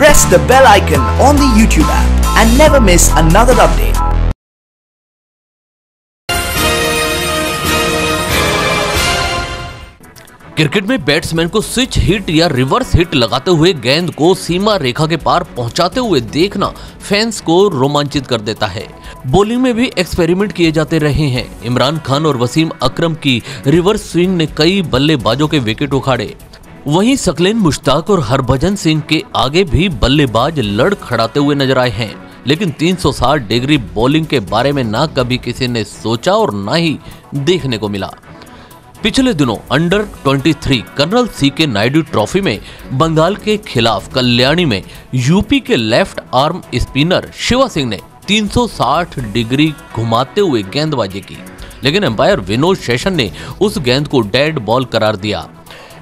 Press the bell icon on the YouTube app and never miss another update. Cricket में batsman को switch hit या reverse hit लगाते हुए गेंद को सीमा रेखा के पार पहुंचाते हुए देखना फैंस को रोमांचित कर देता है। बॉलिंग में भी एक्सपेरिमेंट किए जाते रहे हैं। इमरान खान और वसीम अकरम की रिवर्स स्विंग ने कई बल्लेबाजों के विकेट उखाड़े। वहीं सकलेन मुश्ताक और हरभजन सिंह के आगे भी बल्लेबाज लड़ खड़ाते हुए नज़र आए हैं। लेकिन 360 डिग्री बॉलिंग के बारे में ना कभी किसी ने सोचा और ना ही देखने को मिला। पिछले दिनों अंडर 23 कर्नल सी के नायडू ट्रॉफी में बंगाल के खिलाफ कल्याणी में यूपी के left arm spinner Shiva Singh ने 360 डिग्री घुमाते हुए गेंदबाजी की। लेकिन एम्पायर विनोद शेषन ने उस गेंद को डेड बॉल करार दिया।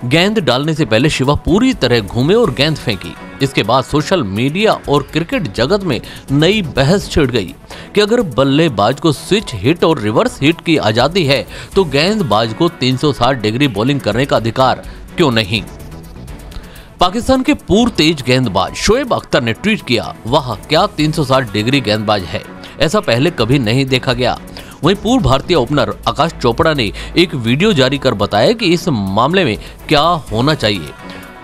गेंद डालने से पहले शिवा पूरी तरह घूमे और गेंद फेंकी। इसके बाद सोशल मीडिया और क्रिकेट जगत में नई बहस छिड़ गई कि अगर बल्लेबाज को स्विच हिट और रिवर्स हिट की आज़ादी है तो गेंदबाज को 360 डिग्री बॉलिंग करने का अधिकार क्यों नहीं? पाकिस्तान के पूर्व तेज गेंदबाज शोएब अख्तर ने ट्वीट किया, वाह, क्या 360 डिग्री गेंदबाज है? ऐसा पहले कभी नहीं देखा गया। वहीं पूर्व भारतीय ओपनर आकाश चोपड़ा ने एक वीडियो जारी कर बताया कि इस मामले में क्या होना चाहिए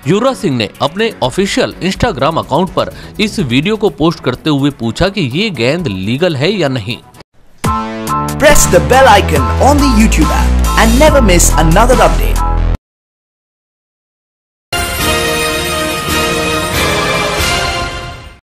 युवराज सिंह ने अपने ऑफिशियल इंस्टाग्राम अकाउंट पर इस वीडियो को पोस्ट करते हुए पूछा कि ये गेंद लीगल है या नहीं press the bell icon on YouTube and never miss another update.